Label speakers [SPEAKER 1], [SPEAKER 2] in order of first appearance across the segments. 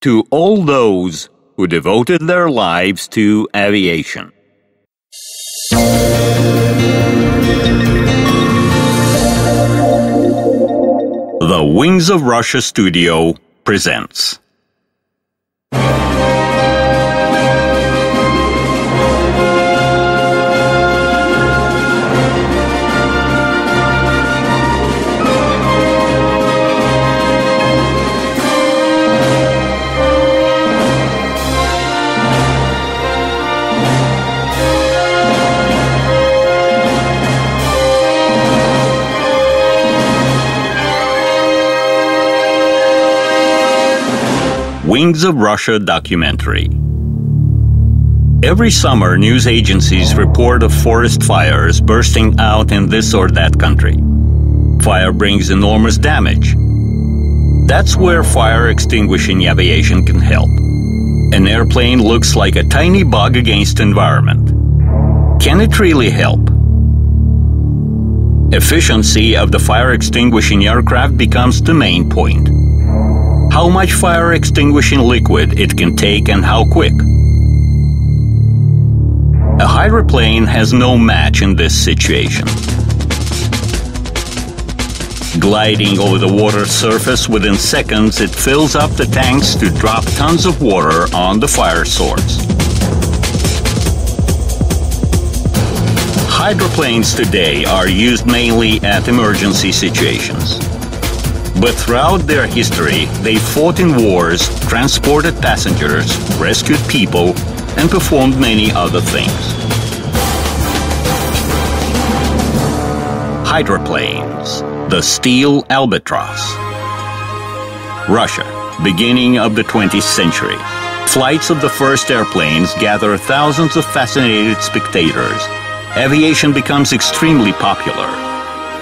[SPEAKER 1] to all those who devoted their lives to aviation. The Wings of Russia studio presents. Wings of Russia documentary. Every summer, news agencies report of forest fires bursting out in this or that country. Fire brings enormous damage. That's where fire extinguishing aviation can help. An airplane looks like a tiny bug against environment. Can it really help? Efficiency of the fire extinguishing aircraft becomes the main point how much fire extinguishing liquid it can take and how quick. A hydroplane has no match in this situation. Gliding over the water surface within seconds, it fills up the tanks to drop tons of water on the fire source. Hydroplanes today are used mainly at emergency situations. But throughout their history, they fought in wars, transported passengers, rescued people, and performed many other things. Hydroplanes, the steel albatross. Russia, beginning of the 20th century. Flights of the first airplanes gather thousands of fascinated spectators. Aviation becomes extremely popular.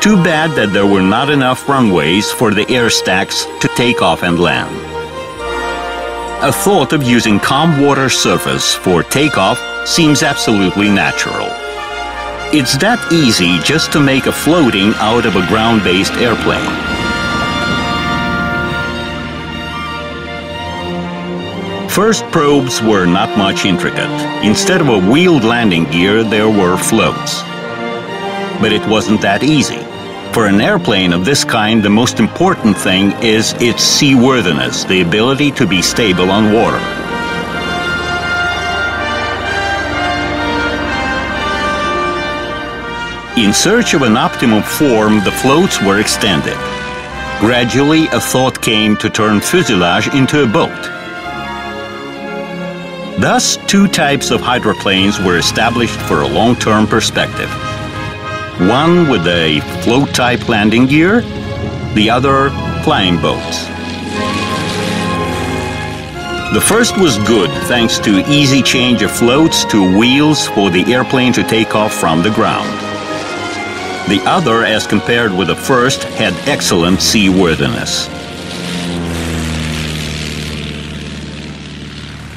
[SPEAKER 1] Too bad that there were not enough runways for the air stacks to take off and land. A thought of using calm water surface for takeoff seems absolutely natural. It's that easy just to make a floating out of a ground-based airplane. First probes were not much intricate. Instead of a wheeled landing gear, there were floats. But it wasn't that easy. For an airplane of this kind, the most important thing is its seaworthiness, the ability to be stable on water. In search of an optimum form, the floats were extended. Gradually, a thought came to turn fuselage into a boat. Thus, two types of hydroplanes were established for a long-term perspective one with a float-type landing gear, the other flying boats. The first was good thanks to easy change of floats to wheels for the airplane to take off from the ground. The other, as compared with the first, had excellent seaworthiness.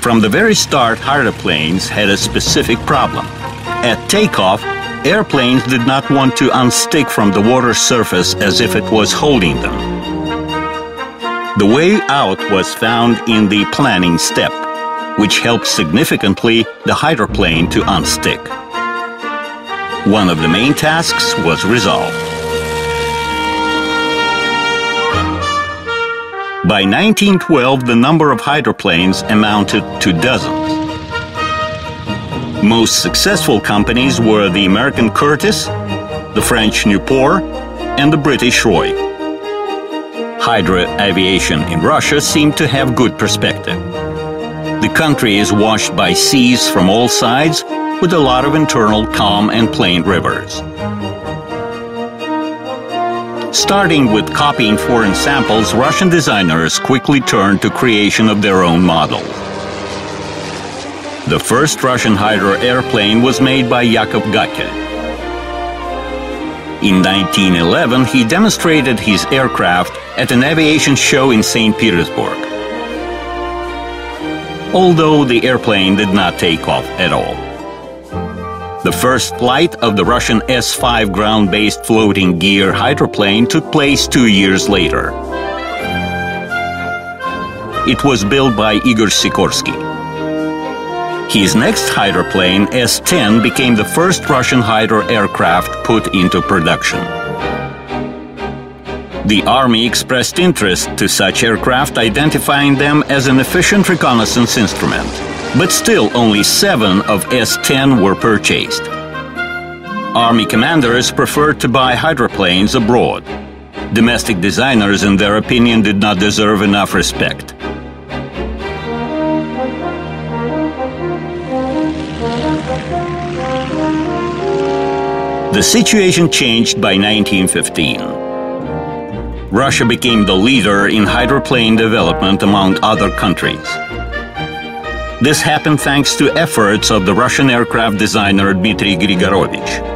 [SPEAKER 1] From the very start, hydroplanes had a specific problem. At takeoff, Airplanes did not want to unstick from the water surface as if it was holding them. The way out was found in the planning step, which helped significantly the hydroplane to unstick. One of the main tasks was resolved. By 1912, the number of hydroplanes amounted to dozens. Most successful companies were the American Curtiss, the French Nieuport, and the British Roy. hydro aviation in Russia seemed to have good perspective. The country is washed by seas from all sides with a lot of internal calm and plain rivers. Starting with copying foreign samples, Russian designers quickly turned to creation of their own models. The first Russian Hydra airplane was made by Yakov Gakkel. In 1911, he demonstrated his aircraft at an aviation show in St. Petersburg. Although the airplane did not take off at all. The first flight of the Russian S-5 ground-based floating gear hydroplane took place two years later. It was built by Igor Sikorsky. His next hydroplane, S-10, became the first Russian hydro aircraft put into production. The Army expressed interest to such aircraft, identifying them as an efficient reconnaissance instrument. But still, only seven of S-10 were purchased. Army commanders preferred to buy hydroplanes abroad. Domestic designers, in their opinion, did not deserve enough respect. The situation changed by 1915. Russia became the leader in hydroplane development among other countries. This happened thanks to efforts of the Russian aircraft designer Dmitry Grigorovich.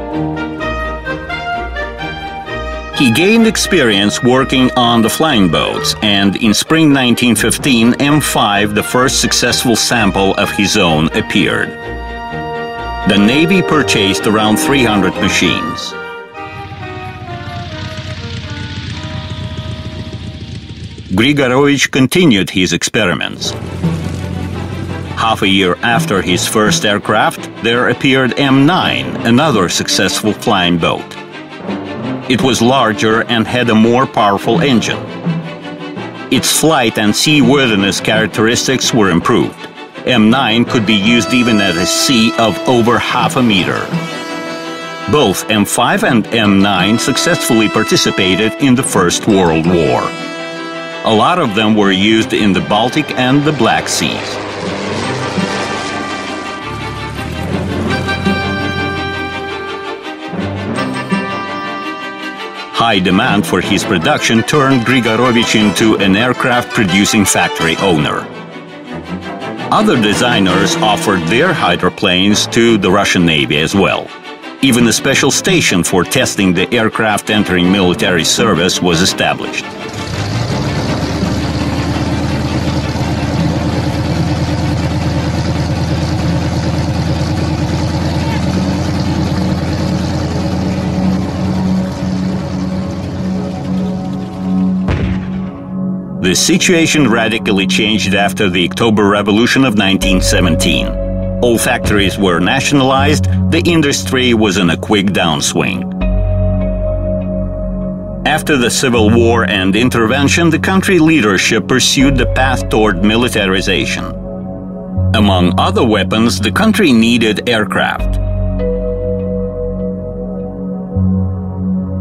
[SPEAKER 1] He gained experience working on the flying boats, and in spring 1915, M5, the first successful sample of his own, appeared. The Navy purchased around 300 machines. Grigorovich continued his experiments. Half a year after his first aircraft, there appeared M9, another successful flying boat. It was larger and had a more powerful engine. Its flight and seaworthiness characteristics were improved. M9 could be used even at a sea of over half a meter. Both M5 and M9 successfully participated in the First World War. A lot of them were used in the Baltic and the Black Seas. high demand for his production turned Grigorovich into an aircraft producing factory owner. Other designers offered their hydroplanes to the Russian Navy as well. Even a special station for testing the aircraft entering military service was established. The situation radically changed after the October Revolution of 1917. All factories were nationalized, the industry was in a quick downswing. After the Civil War and intervention, the country leadership pursued the path toward militarization. Among other weapons, the country needed aircraft.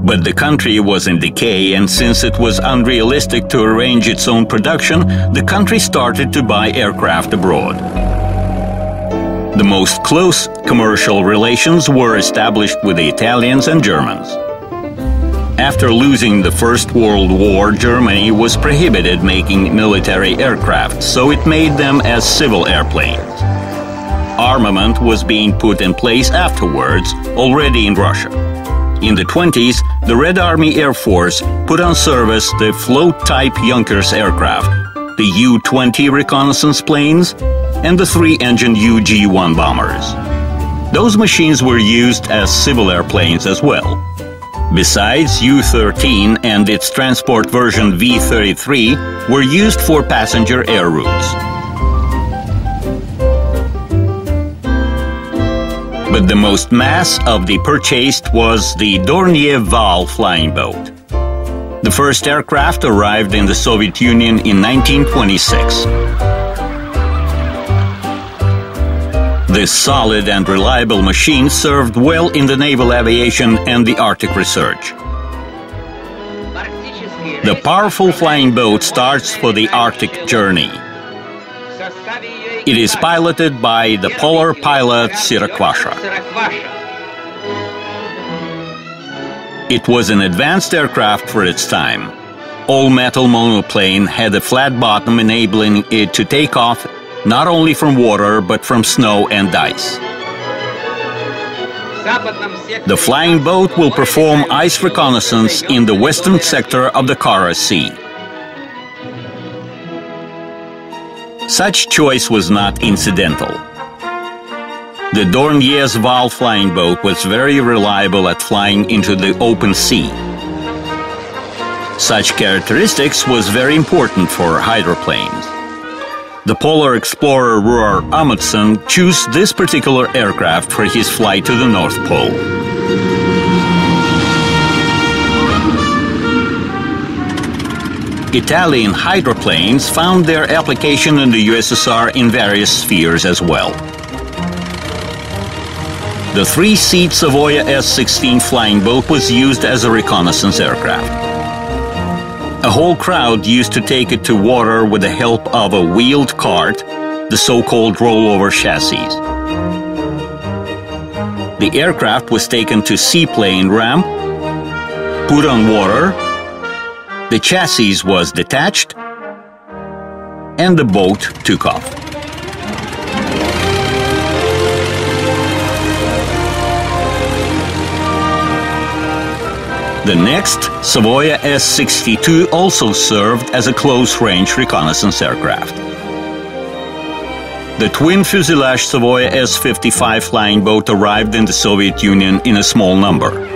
[SPEAKER 1] But the country was in decay, and since it was unrealistic to arrange its own production, the country started to buy aircraft abroad. The most close commercial relations were established with the Italians and Germans. After losing the First World War, Germany was prohibited making military aircraft, so it made them as civil airplanes. Armament was being put in place afterwards, already in Russia. In the 20s, the Red Army Air Force put on service the float-type Junkers aircraft, the U-20 reconnaissance planes, and the three-engine UG-1 bombers. Those machines were used as civil airplanes as well. Besides, U-13 and its transport version V-33 were used for passenger air routes. But the most mass of the purchased was the Dornier Wal flying boat. The first aircraft arrived in the Soviet Union in 1926. This solid and reliable machine served well in the naval aviation and the Arctic research. The powerful flying boat starts for the Arctic journey. It is piloted by the polar pilot Sirakwasha. It was an advanced aircraft for its time. All-metal monoplane had a flat bottom enabling it to take off not only from water but from snow and ice. The flying boat will perform ice reconnaissance in the western sector of the Kara Sea. Such choice was not incidental. The Dornier's Wal flying boat was very reliable at flying into the open sea. Such characteristics was very important for hydroplanes. The polar explorer Roald Amundsen chose this particular aircraft for his flight to the North Pole. Italian hydroplanes found their application in the USSR in various spheres as well. The three-seat Savoia S-16 flying boat was used as a reconnaissance aircraft. A whole crowd used to take it to water with the help of a wheeled cart, the so-called rollover chassis. The aircraft was taken to seaplane ramp, put on water, the chassis was detached, and the boat took off. The next, Savoia S-62 also served as a close-range reconnaissance aircraft. The twin fuselage Savoia S-55 flying boat arrived in the Soviet Union in a small number.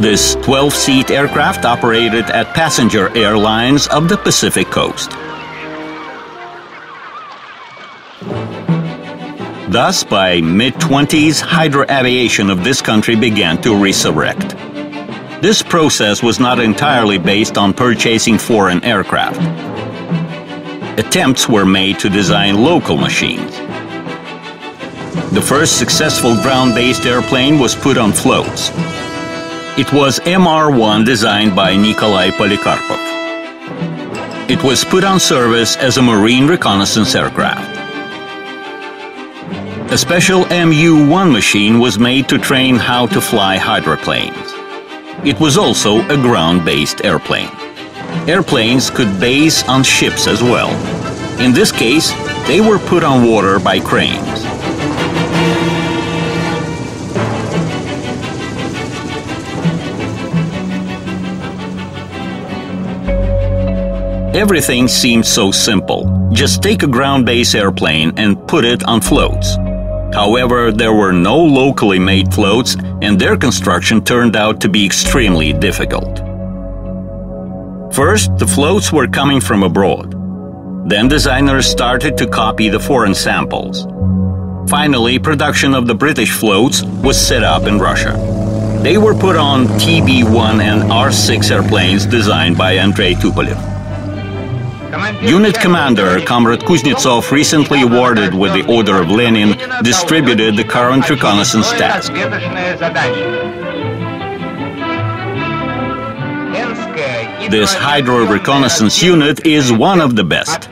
[SPEAKER 1] This 12-seat aircraft operated at passenger airlines of the Pacific coast. Thus, by mid-20s, hydro aviation of this country began to resurrect. This process was not entirely based on purchasing foreign aircraft. Attempts were made to design local machines. The first successful ground-based airplane was put on floats. It was MR-1 designed by Nikolai Polikarpov. It was put on service as a marine reconnaissance aircraft. A special MU-1 machine was made to train how to fly hydroplanes. It was also a ground-based airplane. Airplanes could base on ships as well. In this case, they were put on water by cranes. Everything seemed so simple. Just take a ground-based airplane and put it on floats. However, there were no locally made floats, and their construction turned out to be extremely difficult. First, the floats were coming from abroad. Then designers started to copy the foreign samples. Finally, production of the British floats was set up in Russia. They were put on TB-1 and R-6 airplanes designed by Andrei Tupolev. Unit commander Comrade Kuznetsov, recently awarded with the Order of Lenin, distributed the current reconnaissance task. This hydro reconnaissance unit is one of the best.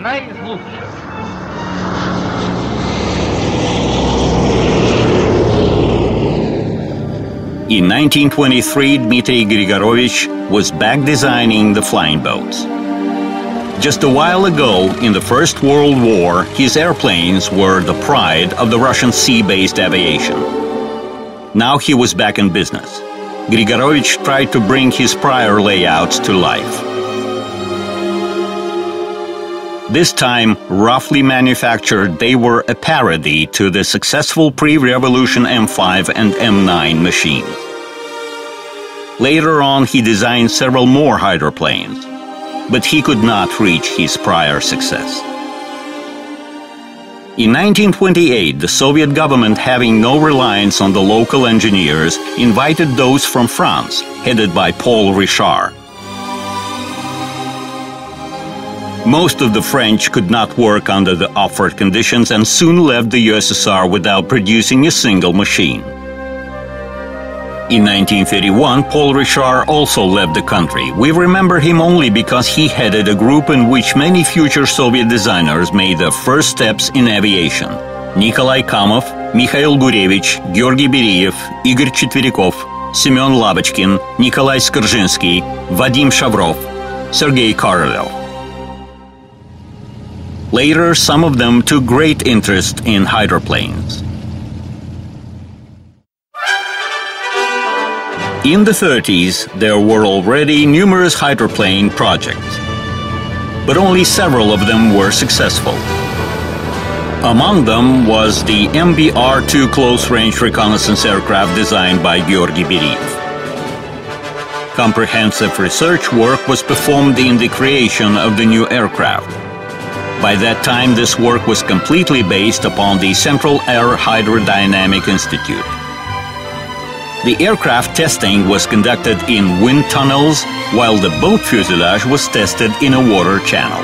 [SPEAKER 1] In 1923, Dmitry Grigorovich was back designing the flying boats. Just a while ago, in the First World War, his airplanes were the pride of the Russian sea-based aviation. Now he was back in business. Grigorovich tried to bring his prior layouts to life. This time, roughly manufactured, they were a parody to the successful pre-revolution M5 and M9 machines. Later on, he designed several more hydroplanes but he could not reach his prior success. In 1928, the Soviet government, having no reliance on the local engineers, invited those from France, headed by Paul Richard. Most of the French could not work under the offered conditions and soon left the USSR without producing a single machine. In 1931, Paul Richard also left the country. We remember him only because he headed a group in which many future Soviet designers made their first steps in aviation. Nikolai Kamov, Mikhail Gurevich, Georgy Beriev, Igor Chetverikov, Semyon Lavochkin, Nikolai Skrzhinsky, Vadim Shavrov, Sergei Korolev. Later, some of them took great interest in hydroplanes. In the 30s, there were already numerous hydroplane projects, but only several of them were successful. Among them was the MBR-2 close-range reconnaissance aircraft designed by Georgy Beriev. Comprehensive research work was performed in the creation of the new aircraft. By that time, this work was completely based upon the Central Air Hydrodynamic Institute. The aircraft testing was conducted in wind tunnels, while the boat fuselage was tested in a water channel.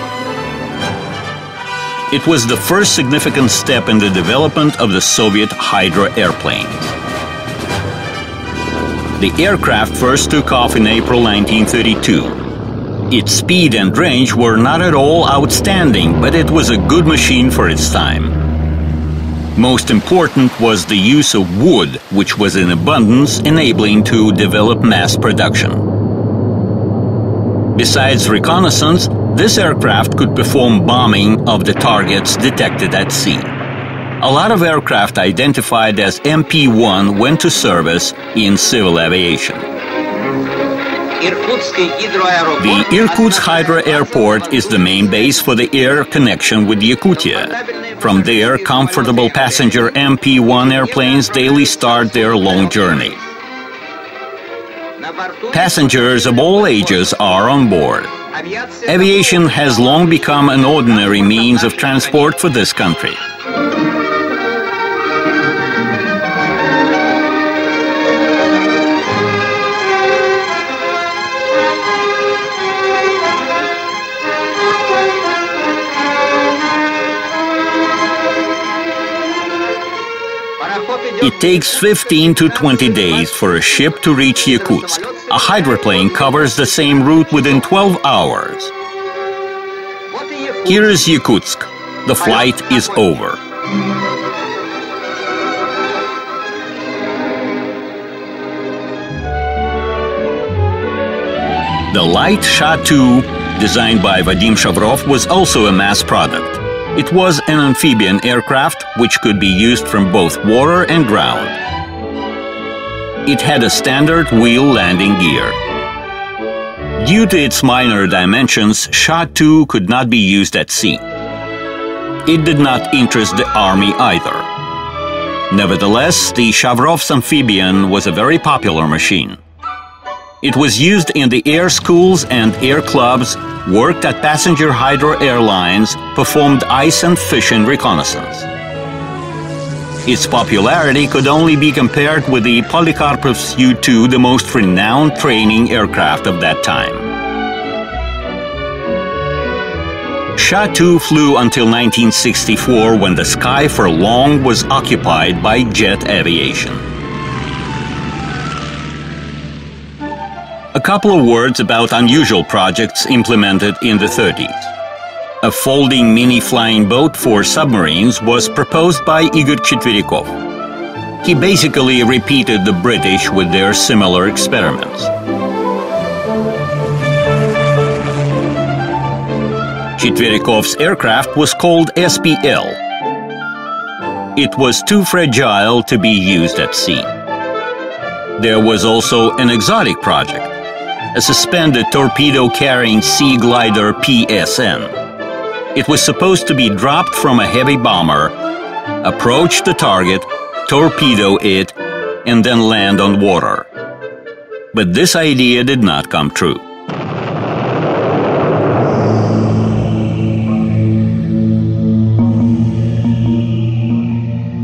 [SPEAKER 1] It was the first significant step in the development of the Soviet Hydra airplanes. The aircraft first took off in April 1932. Its speed and range were not at all outstanding, but it was a good machine for its time. Most important was the use of wood, which was in abundance, enabling to develop mass production. Besides reconnaissance, this aircraft could perform bombing of the targets detected at sea. A lot of aircraft identified as MP-1 went to service in civil aviation. The Irkutsk Hydra Airport is the main base for the air connection with Yakutia. From there, comfortable passenger MP-1 airplanes daily start their long journey. Passengers of all ages are on board. Aviation has long become an ordinary means of transport for this country. It takes 15 to 20 days for a ship to reach Yakutsk. A hydroplane covers the same route within 12 hours. Here is Yakutsk. The flight is over. The light Sha-2, designed by Vadim Shavrov, was also a mass product. It was an amphibian aircraft which could be used from both water and ground. It had a standard wheel landing gear. Due to its minor dimensions, Sha-2 could not be used at sea. It did not interest the army either. Nevertheless, the Shavrov's amphibian was a very popular machine. It was used in the air schools and air clubs, worked at passenger hydro Airlines, performed ice and fishing reconnaissance. Its popularity could only be compared with the Polikarpov's U-2, the most renowned training aircraft of that time. Sha-2 flew until 1964 when the sky for long was occupied by jet aviation. Couple of words about unusual projects implemented in the 30s. A folding mini flying boat for submarines was proposed by Igor Chetverikov. He basically repeated the British with their similar experiments. Chetverikov's aircraft was called SPL. It was too fragile to be used at sea. There was also an exotic project, a suspended torpedo-carrying sea glider PSN. It was supposed to be dropped from a heavy bomber, approach the target, torpedo it, and then land on water. But this idea did not come true.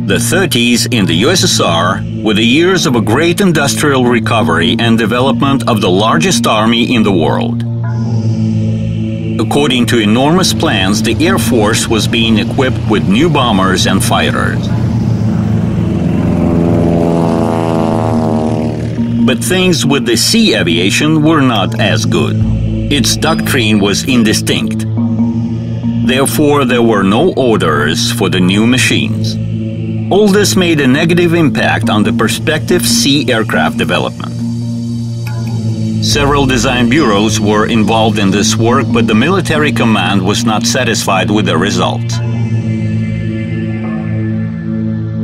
[SPEAKER 1] The 30s in the USSR were the years of a great industrial recovery and development of the largest army in the world. According to enormous plans, the Air Force was being equipped with new bombers and fighters. But things with the sea aviation were not as good. Its doctrine was indistinct. Therefore, there were no orders for the new machines. All this made a negative impact on the prospective sea aircraft development. Several design bureaus were involved in this work, but the military command was not satisfied with the result.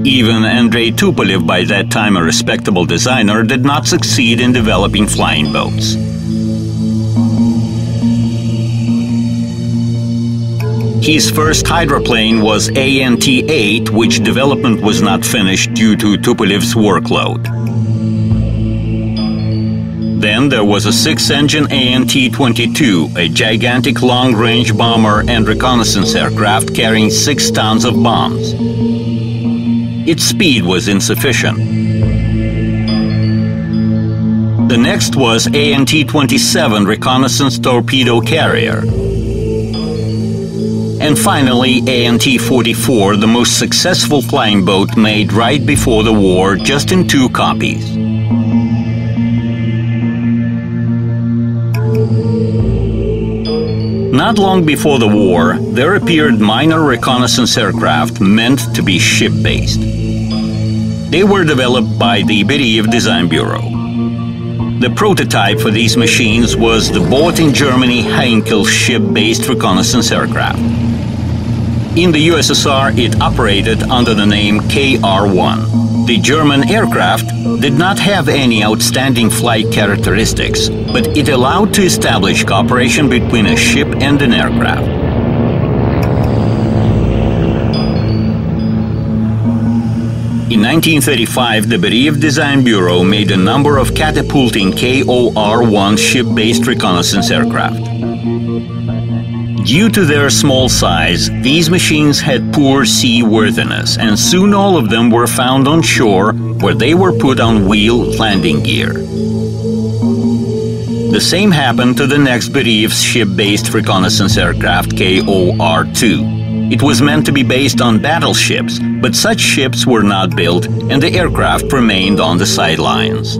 [SPEAKER 1] Even Andrei Tupolev, by that time a respectable designer, did not succeed in developing flying boats. His first hydroplane was ANT-8, which development was not finished due to Tupolev's workload. Then there was a six-engine AN-T-22, a gigantic long-range bomber and reconnaissance aircraft carrying six tons of bombs. Its speed was insufficient. The next was AN-T-27 reconnaissance torpedo carrier. And finally, AN-T-44, the most successful flying boat made right before the war, just in two copies. Not long before the war, there appeared minor reconnaissance aircraft meant to be ship-based. They were developed by the Beriev Design Bureau. The prototype for these machines was the bought in Germany Heinkel ship-based reconnaissance aircraft. In the USSR, it operated under the name KR-1. The German aircraft did not have any outstanding flight characteristics, but it allowed to establish cooperation between a ship and an aircraft. In 1935, the Beriev Design Bureau made a number of catapulting KOR-1 ship-based reconnaissance aircraft. Due to their small size, these machines had poor seaworthiness, and soon all of them were found on shore where they were put on wheel landing gear. The same happened to the next Beriev ship-based reconnaissance aircraft KOR-2. It was meant to be based on battleships, but such ships were not built and the aircraft remained on the sidelines.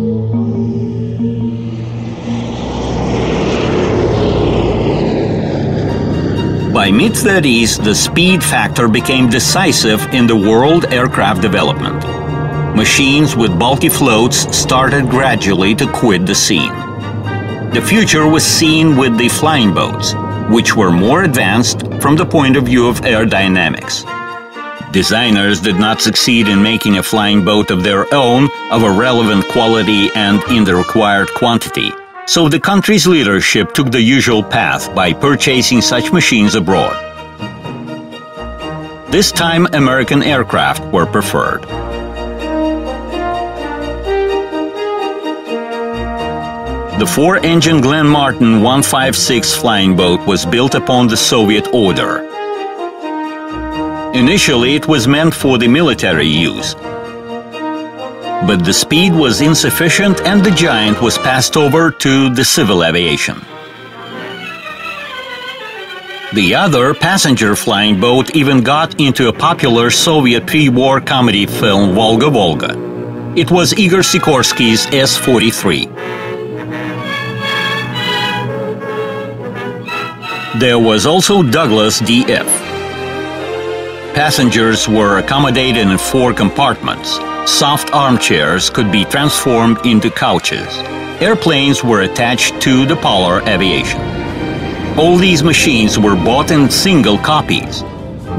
[SPEAKER 1] By mid-30s, the speed factor became decisive in the world aircraft development. Machines with bulky floats started gradually to quit the scene. The future was seen with the flying boats, which were more advanced from the point of view of aerodynamics. Designers did not succeed in making a flying boat of their own of a relevant quality and in the required quantity so the country's leadership took the usual path by purchasing such machines abroad. This time American aircraft were preferred. The four-engine Glenn Martin 156 flying boat was built upon the Soviet order. Initially it was meant for the military use, but the speed was insufficient and the Giant was passed over to the civil aviation. The other passenger flying boat even got into a popular Soviet pre-war comedy film Volga Volga. It was Igor Sikorsky's S-43. There was also Douglas DF. Passengers were accommodated in four compartments. Soft armchairs could be transformed into couches. Airplanes were attached to the Polar Aviation. All these machines were bought in single copies,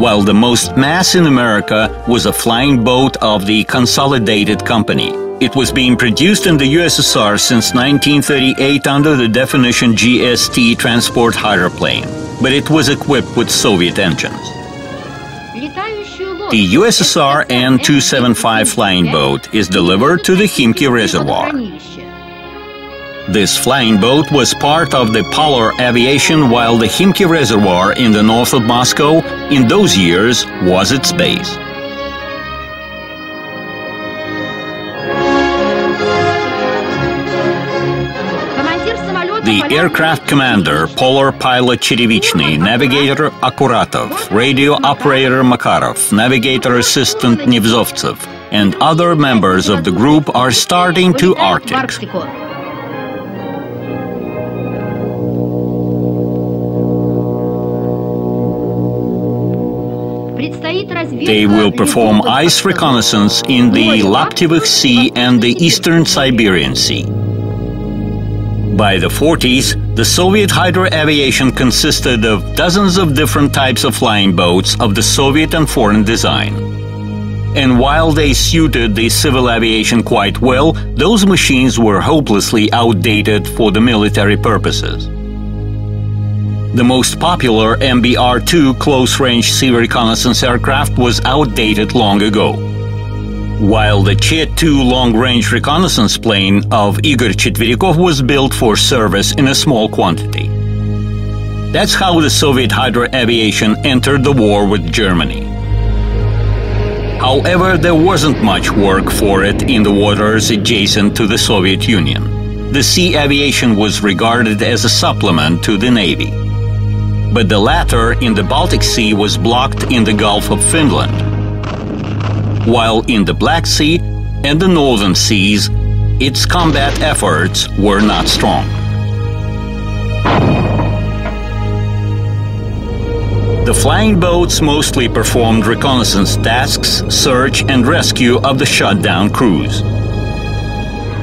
[SPEAKER 1] while the most mass in America was a flying boat of the Consolidated Company. It was being produced in the USSR since 1938 under the definition GST transport hydroplane, but it was equipped with Soviet engines. The USSR N-275 flying boat is delivered to the Khimki Reservoir. This flying boat was part of the Polar Aviation while the Khimki Reservoir in the north of Moscow in those years was its base. The aircraft commander, polar pilot Cherevichny, navigator Akuratov, radio operator Makarov, navigator assistant Nevzovtsev, and other members of the group are starting to Arctic. They will perform ice reconnaissance in the Laptev Sea and the Eastern Siberian Sea. By the 40s, the Soviet hydro aviation consisted of dozens of different types of flying boats of the Soviet and foreign design. And while they suited the civil aviation quite well, those machines were hopelessly outdated for the military purposes. The most popular MBR 2 close range sea reconnaissance aircraft was outdated long ago. While the Chet-2 long-range reconnaissance plane of Igor Chetverikov was built for service in a small quantity. That's how the Soviet Hydro Aviation entered the war with Germany. However, there wasn't much work for it in the waters adjacent to the Soviet Union. The sea aviation was regarded as a supplement to the Navy. But the latter in the Baltic Sea was blocked in the Gulf of Finland. While in the Black Sea and the Northern Seas, its combat efforts were not strong. The flying boats mostly performed reconnaissance tasks, search and rescue of the shut-down crews.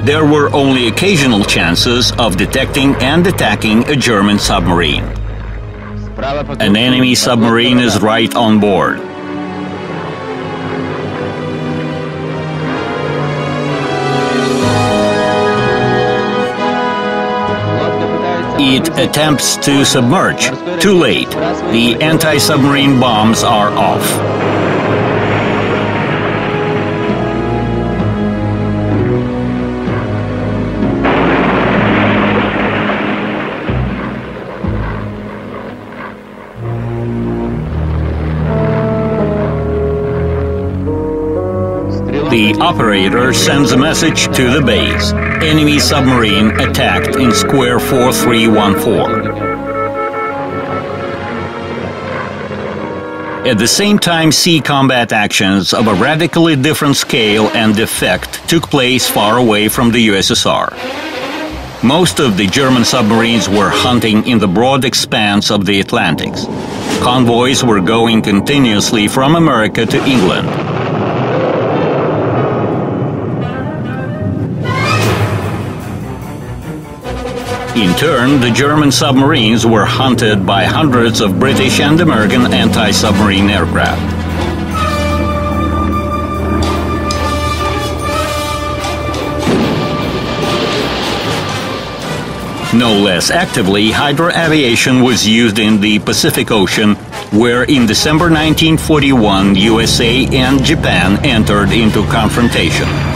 [SPEAKER 1] There were only occasional chances of detecting and attacking a German submarine. An enemy submarine is right on board. It attempts to submerge. Too late. The anti-submarine bombs are off. The operator sends a message to the base. Enemy submarine attacked in square 4314. At the same time, sea combat actions of a radically different scale and effect took place far away from the USSR. Most of the German submarines were hunting in the broad expanse of the Atlantics. Convoys were going continuously from America to England. In turn, the German submarines were hunted by hundreds of British and American anti-submarine aircraft. No less actively, Hydro aviation was used in the Pacific Ocean, where in December 1941 USA and Japan entered into confrontation.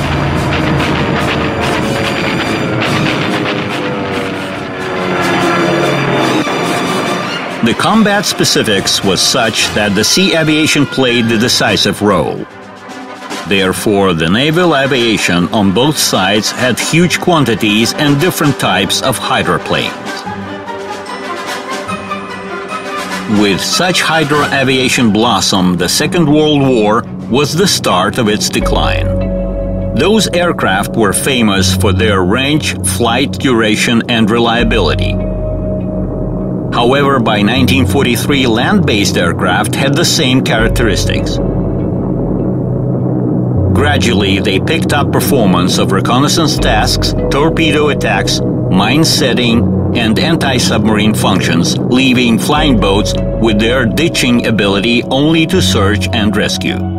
[SPEAKER 1] The combat specifics was such that the sea aviation played the decisive role. Therefore, the naval aviation on both sides had huge quantities and different types of hydroplanes. With such hydro aviation blossom, the Second World War was the start of its decline. Those aircraft were famous for their range, flight duration, and reliability. However, by 1943, land-based aircraft had the same characteristics. Gradually, they picked up performance of reconnaissance tasks, torpedo attacks, mine setting, and anti-submarine functions, leaving flying boats with their ditching ability only to search and rescue.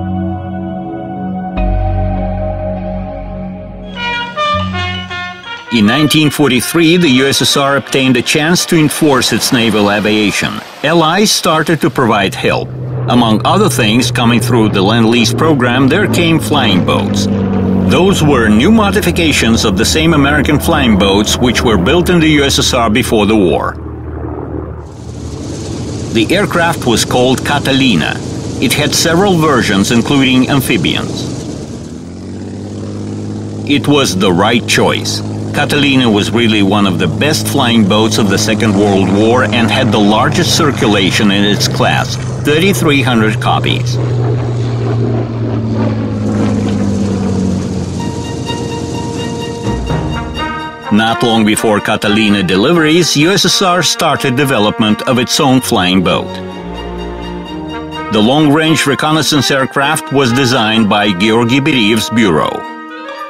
[SPEAKER 1] In 1943, the USSR obtained a chance to enforce its naval aviation. Allies started to provide help. Among other things, coming through the Lend-Lease program, there came flying boats. Those were new modifications of the same American flying boats which were built in the USSR before the war. The aircraft was called Catalina. It had several versions, including amphibians. It was the right choice. Catalina was really one of the best flying boats of the Second World War and had the largest circulation in its class, 3,300 copies. Not long before Catalina deliveries, USSR started development of its own flying boat. The long-range reconnaissance aircraft was designed by Georgy Beriev's bureau.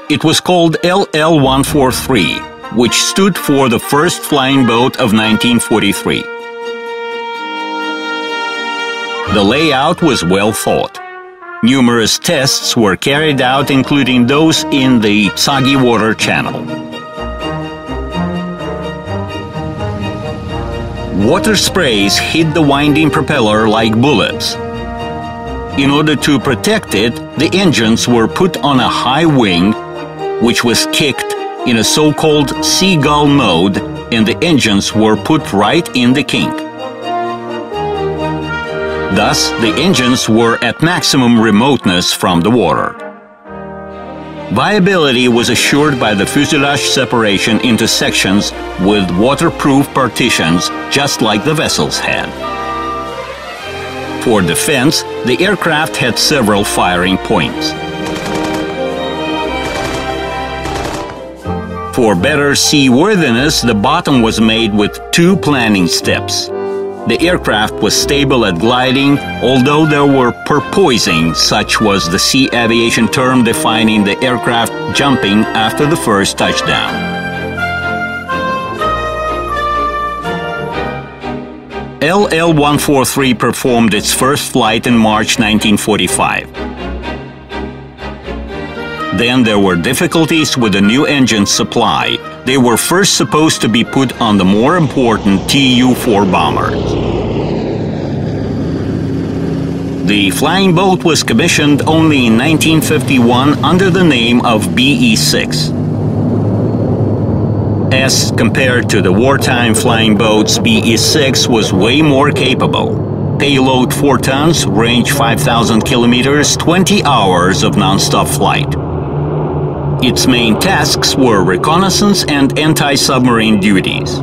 [SPEAKER 1] It was called LL-143, which stood for the first flying boat of 1943. The layout was well thought. Numerous tests were carried out including those in the TsAGI Water Channel. Water sprays hit the winding propeller like bullets. In order to protect it, the engines were put on a high wing, which was kicked in a so-called seagull mode, and the engines were put right in the kink. Thus, the engines were at maximum remoteness from the water. Viability was assured by the fuselage separation into sections with waterproof partitions, just like the vessels had. For defense, the aircraft had several firing points. For better seaworthiness, the bottom was made with two planning steps. The aircraft was stable at gliding, although there were porpoising, such was the sea aviation term defining the aircraft jumping after the first touchdown. LL-143 performed its first flight in March 1945. Then there were difficulties with the new engine supply. They were first supposed to be put on the more important Tu-4 bombers. The flying boat was commissioned only in 1951 under the name of BE-6. As compared to the wartime flying boats, BE-6 was way more capable. Payload 4 tons, range 5,000 kilometers, 20 hours of non-stop flight. Its main tasks were reconnaissance and anti-submarine duties.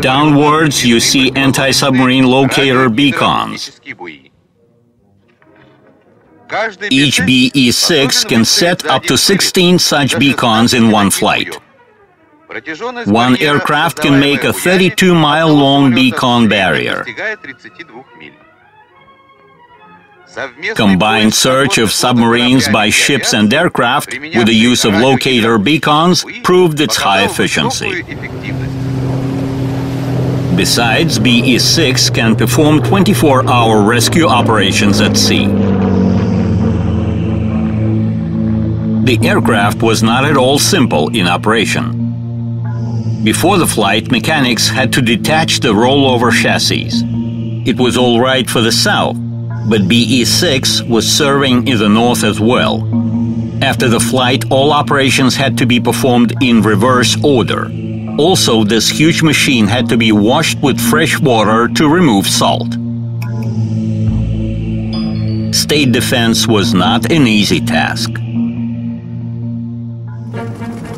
[SPEAKER 1] Downwards, you see anti-submarine locator beacons. Each BE-6 can set up to 16 such beacons in one flight. One aircraft can make a 32-mile-long beacon barrier. Combined search of submarines by ships and aircraft with the use of locator beacons proved its high efficiency. Besides, BE-6 can perform 24-hour rescue operations at sea. The aircraft was not at all simple in operation. Before the flight, mechanics had to detach the rollover chassis. It was all right for the south, but BE-6 was serving in the north as well. After the flight, all operations had to be performed in reverse order. Also, this huge machine had to be washed with fresh water to remove salt. State defense was not an easy task.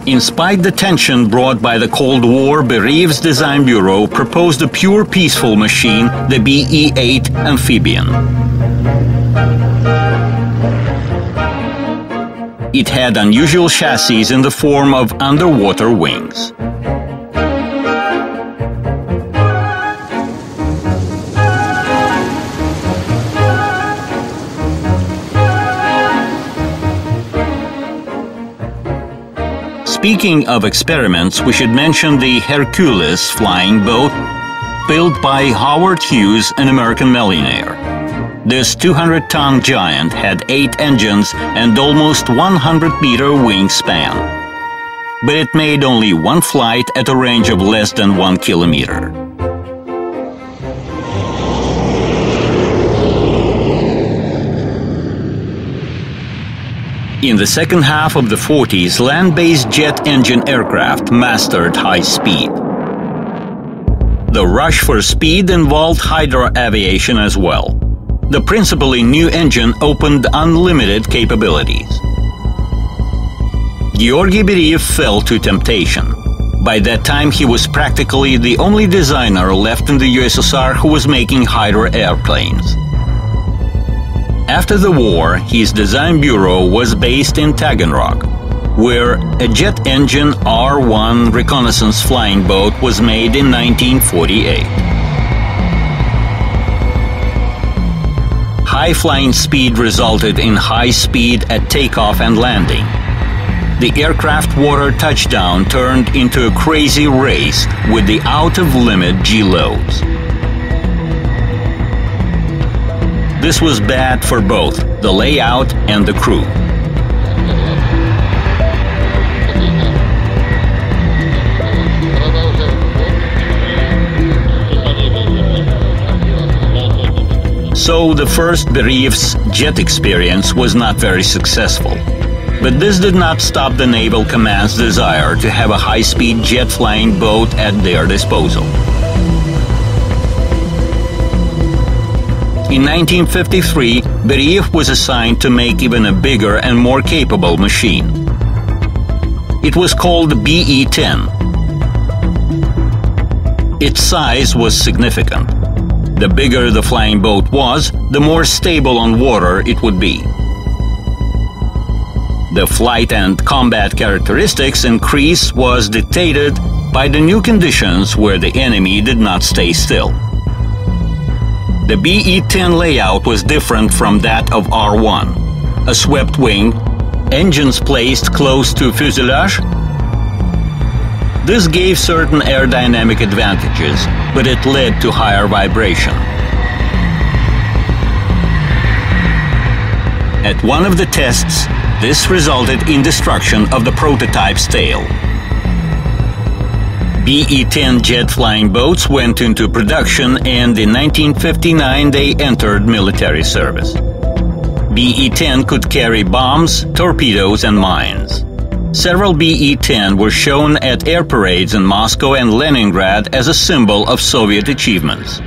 [SPEAKER 1] In spite the tension brought by the Cold War, Beriev's Design Bureau proposed a pure peaceful machine, the BE-8 amphibian. It had unusual chassis in the form of underwater wings. Speaking of experiments, we should mention the Hercules flying boat built by Howard Hughes, an American millionaire. This 200-ton giant had eight engines and almost 100-meter wingspan. But it made only one flight at a range of less than one kilometer. In the second half of the 40s, land-based jet engine aircraft mastered high speed. The rush for speed involved hydro aviation as well. The principally new engine opened unlimited capabilities. Georgy Beriev fell to temptation. By that time, he was practically the only designer left in the USSR who was making hydro airplanes. After the war, his design bureau was based in Taganrog, where a jet engine R-1 reconnaissance flying boat was made in 1948. High flying speed resulted in high speed at takeoff and landing. The aircraft water touchdown turned into a crazy race with the out-of-limit G-loads. This was bad for both the layout and the crew. So the first Beriev's jet experience was not very successful. But this did not stop the Naval Command's desire to have a high-speed jet-flying boat at their disposal. In 1953, Beriyev was assigned to make even a bigger and more capable machine. It was called BE-10. Its size was significant. The bigger the flying boat was, the more stable on water it would be. The flight and combat characteristics increase was dictated by the new conditions where the enemy did not stay still. The BE-10 layout was different from that of R-1. A swept wing, engines placed close to fuselage. This gave certain aerodynamic advantages, but it led to higher vibration. At one of the tests, this resulted in destruction of the prototype's tail. BE-10 jet flying boats went into production and in 1959 they entered military service. BE-10 could carry bombs, torpedoes and mines. Several BE-10 were shown at air parades in Moscow and Leningrad as a symbol of Soviet achievements.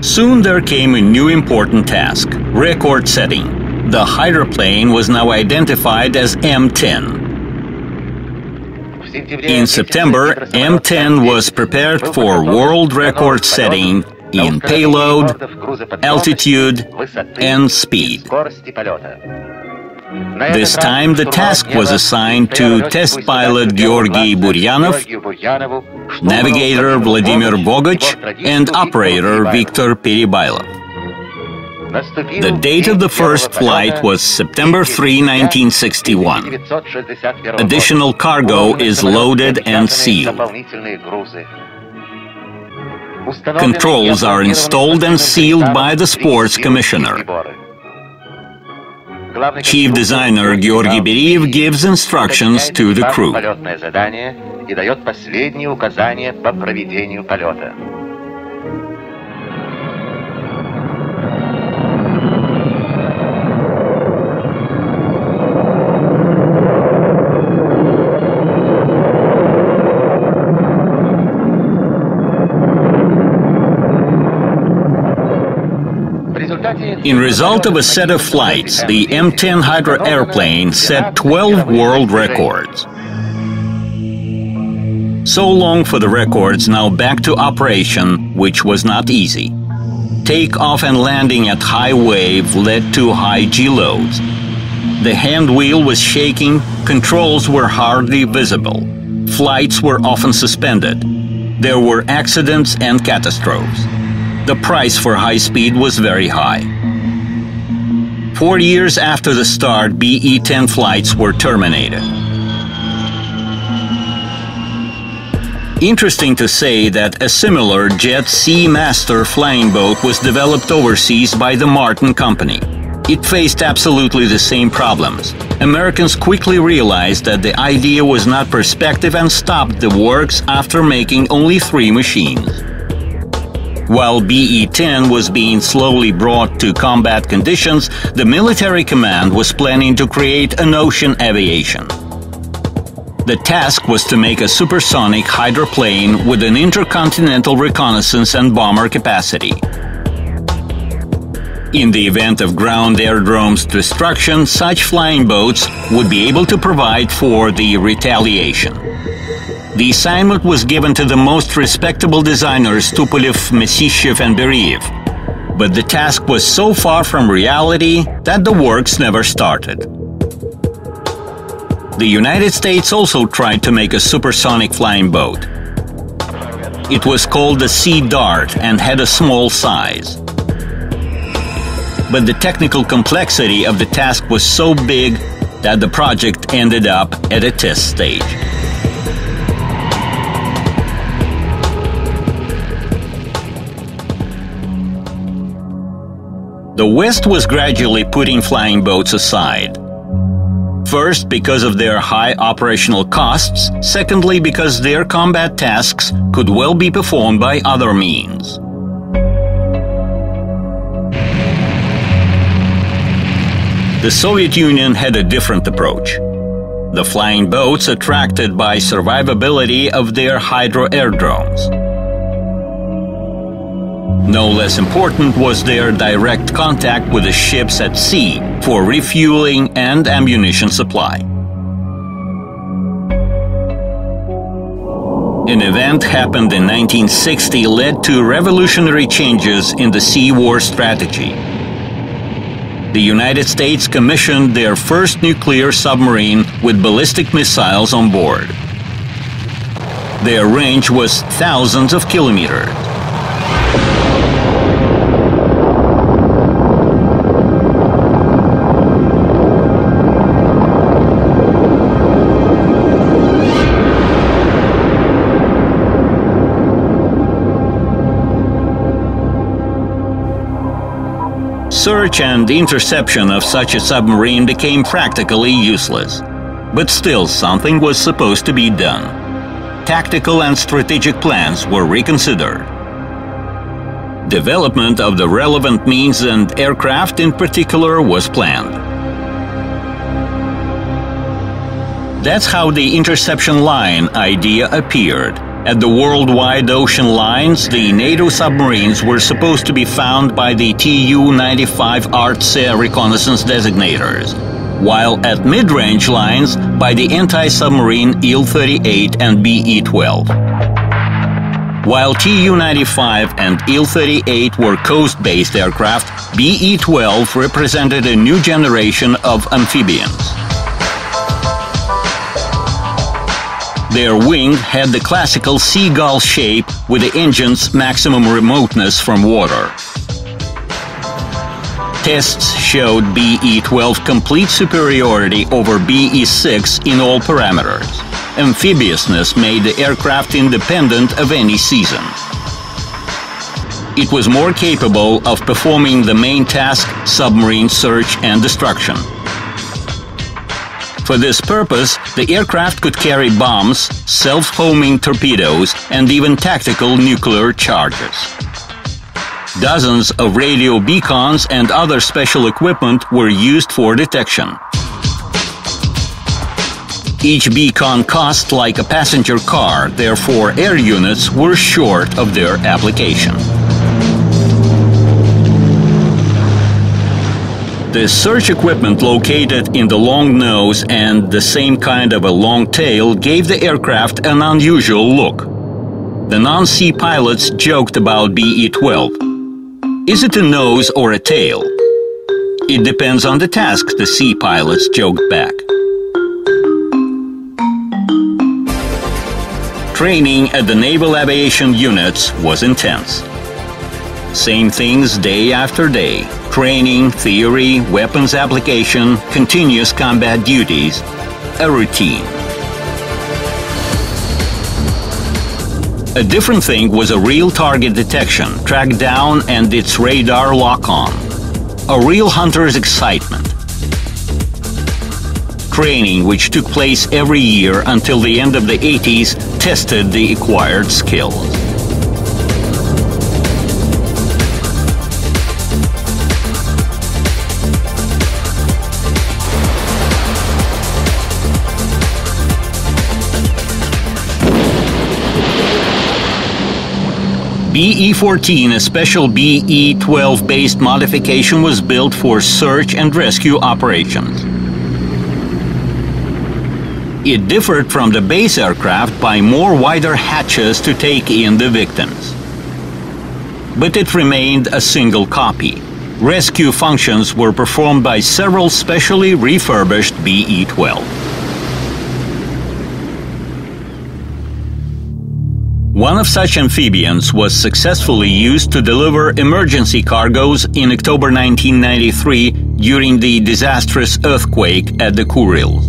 [SPEAKER 1] Soon there came a new important task record setting. The hydroplane was now identified as M10. In September, M10 was prepared for world record setting in payload, altitude, and speed. This time the task was assigned to test pilot Georgy Buryanov, navigator Vladimir Bogach, and operator Viktor Perebailov. The date of the first flight was September 3, 1961. Additional cargo is loaded and sealed. Controls are installed and sealed by the sports commissioner. Chief designer Georgy Beriev gives instructions to the crew. In result of a set of flights, the M10 Hydra airplane set 12 world records. So long for the records, now back to operation, which was not easy. Takeoff and landing at high wave led to high G loads. The hand wheel was shaking, controls were hardly visible. Flights were often suspended. There were accidents and catastrophes. The price for high speed was very high. Four years after the start, BE-10 flights were terminated. Interesting to say that a similar Jet SeaMaster flying boat was developed overseas by the Martin Company. It faced absolutely the same problems. Americans quickly realized that the idea was not perspective and stopped the works after making only three machines. While BE-10 was being slowly brought to combat conditions, the military command was planning to create an ocean aviation. The task was to make a supersonic hydroplane with an intercontinental reconnaissance and bomber capacity. In the event of ground aerodrome's destruction, such flying boats would be able to provide for the retaliation. The assignment was given to the most respectable designers Tupolev, Myasishchev, and Beriev. But the task was so far from reality that the works never started. The United States also tried to make a supersonic flying boat. It was called the Sea Dart and had a small size. But the technical complexity of the task was so big that the project ended up at a test stage. The West was gradually putting flying boats aside. First, because of their high operational costs. Secondly, because their combat tasks could well be performed by other means. The Soviet Union had a different approach. The flying boats attracted by survivability of their hydro aerodromes. No less important was their direct contact with the ships at sea for refueling and ammunition supply. An event happened in 1960 led to revolutionary changes in the sea war strategy. The United States commissioned their first nuclear submarine with ballistic missiles on board. Their range was thousands of kilometers. Search and interception of such a submarine became practically useless. But still, something was supposed to be done. Tactical and strategic plans were reconsidered. Development of the relevant means and aircraft in particular was planned. That's how the interception line idea appeared. At the worldwide ocean lines, the NATO submarines were supposed to be found by the Tu-95 RTs reconnaissance designators, while at mid-range lines by the anti-submarine Il-38 and BE-12. While Tu-95 and Il-38 were coast-based aircraft, BE-12 represented a new generation of amphibians. Their wing had the classical seagull shape with the engine's maximum remoteness from water. Tests showed BE-12 complete superiority over BE-6 in all parameters. Amphibiousness made the aircraft independent of any season. It was more capable of performing the main task, submarine search and destruction. For this purpose, the aircraft could carry bombs, self-homing torpedoes, and even tactical nuclear charges. Dozens of radio beacons and other special equipment were used for detection. Each beacon cost like a passenger car, therefore air units were short of their application. The search equipment located in the long nose and the same kind of a long tail gave the aircraft an unusual look. The non-sea pilots joked about BE-12. Is it a nose or a tail? It depends on the task, the sea pilots joked back. Training at the Naval Aviation Units was intense. Same things day after day training, theory, weapons application, continuous combat duties, a routine. A different thing was a real target detection, track down and its radar lock-on. A real hunter's excitement. Training which took place every year until the end of the 80s tested the acquired skills. BE-14, a special BE-12 based modification was built for search and rescue operations. It differed from the base aircraft by more wider hatches to take in the victims. But it remained a single copy. Rescue functions were performed by several specially refurbished BE-12. One of such amphibians was successfully used to deliver emergency cargoes in October 1993 during the disastrous earthquake at the Kuril.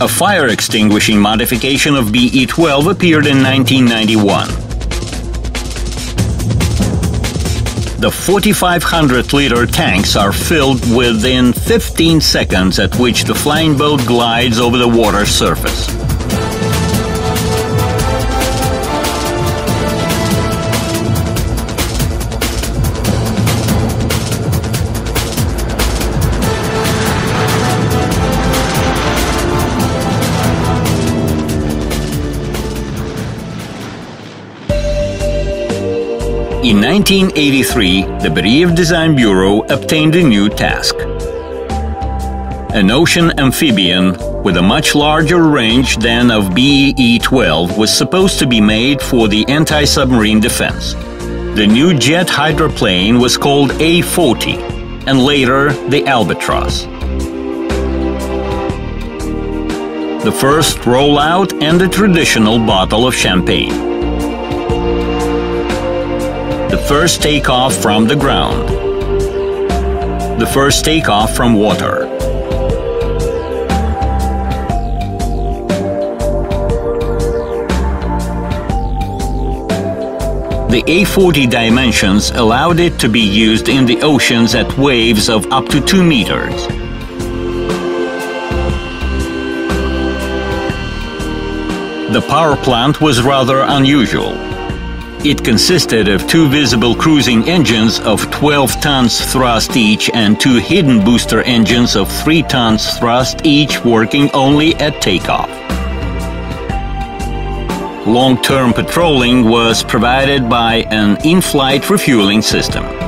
[SPEAKER 1] A fire extinguishing modification of BE-12 appeared in 1991. The 4,500 liter tanks are filled within 15 seconds at which the flying boat glides over the water surface. In 1983, the Beriev Design Bureau obtained a new task. An ocean amphibian with a much larger range than of BE-12 was supposed to be made for the anti-submarine defense. The new jet hydroplane was called A-40 and later the Albatross. The first rollout and a traditional bottle of champagne first takeoff from the ground, the first takeoff from water. The A40 dimensions allowed it to be used in the oceans at waves of up to 2 meters. The power plant was rather unusual. It consisted of two visible cruising engines of 12 tons thrust each and two hidden booster engines of 3 tons thrust each working only at takeoff. Long-term patrolling was provided by an in-flight refueling system.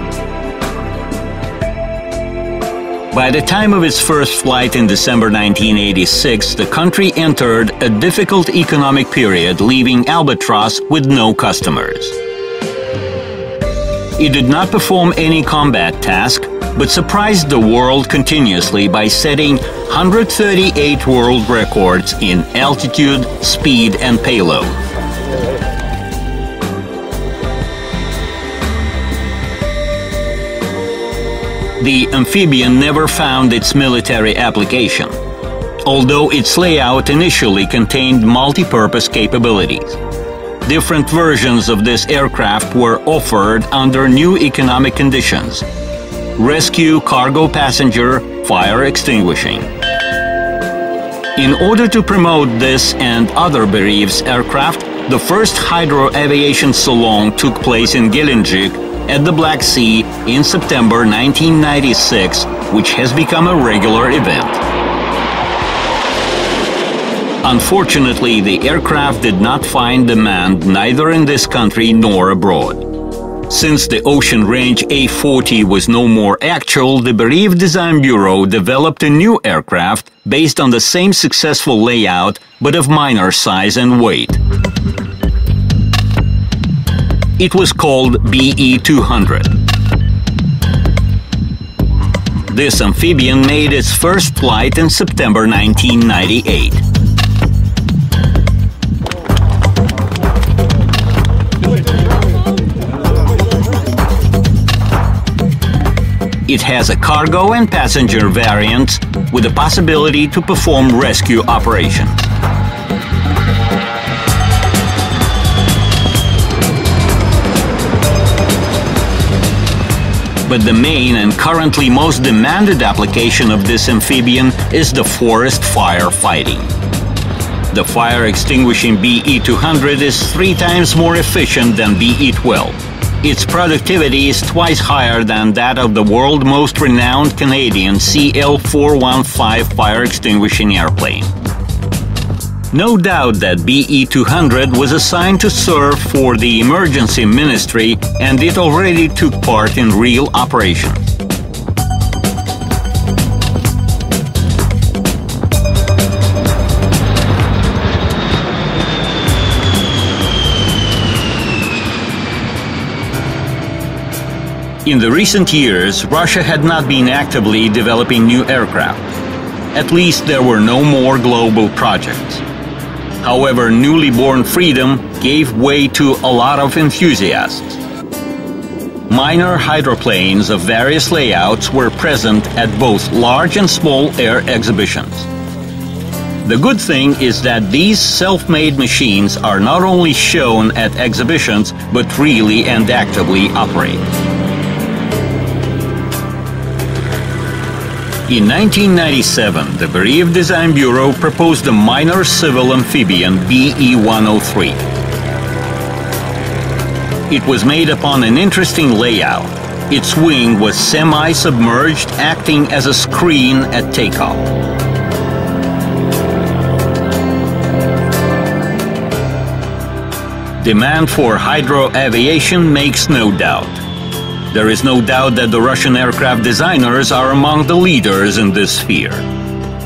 [SPEAKER 1] By the time of its first flight in December 1986, the country entered a difficult economic period, leaving Albatross with no customers. It did not perform any combat task, but surprised the world continuously by setting 138 world records in altitude, speed, and payload. The amphibian never found its military application, although its layout initially contained multi-purpose capabilities. Different versions of this aircraft were offered under new economic conditions. Rescue cargo passenger fire extinguishing. In order to promote this and other Beriev's aircraft, the first hydro aviation salon took place in Gelendzhik at the Black Sea in September 1996, which has become a regular event. Unfortunately, the aircraft did not find demand neither in this country nor abroad. Since the Ocean Range A40 was no more actual, the Beriev Design Bureau developed a new aircraft based on the same successful layout but of minor size and weight. It was called BE-200. This amphibian made its first flight in September 1998. It has a cargo and passenger variant with the possibility to perform rescue operations. But the main and currently most demanded application of this amphibian is the forest fire fighting. The fire extinguishing BE-200 is three times more efficient than BE-12. Its productivity is twice higher than that of the world most renowned Canadian CL-415 fire extinguishing airplane. No doubt that BE-200 was assigned to serve for the emergency ministry and it already took part in real operations. In the recent years, Russia had not been actively developing new aircraft. At least there were no more global projects. However, newly born freedom gave way to a lot of enthusiasts. Minor hydroplanes of various layouts were present at both large and small air exhibitions. The good thing is that these self-made machines are not only shown at exhibitions, but really and actively operate. In 1997, the Beriev Design Bureau proposed a minor civil amphibian BE-103. It was made upon an interesting layout. Its wing was semi-submerged, acting as a screen at takeoff. Demand for hydro aviation makes no doubt. There is no doubt that the Russian aircraft designers are among the leaders in this sphere.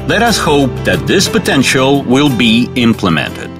[SPEAKER 1] Let us hope that this potential will be implemented.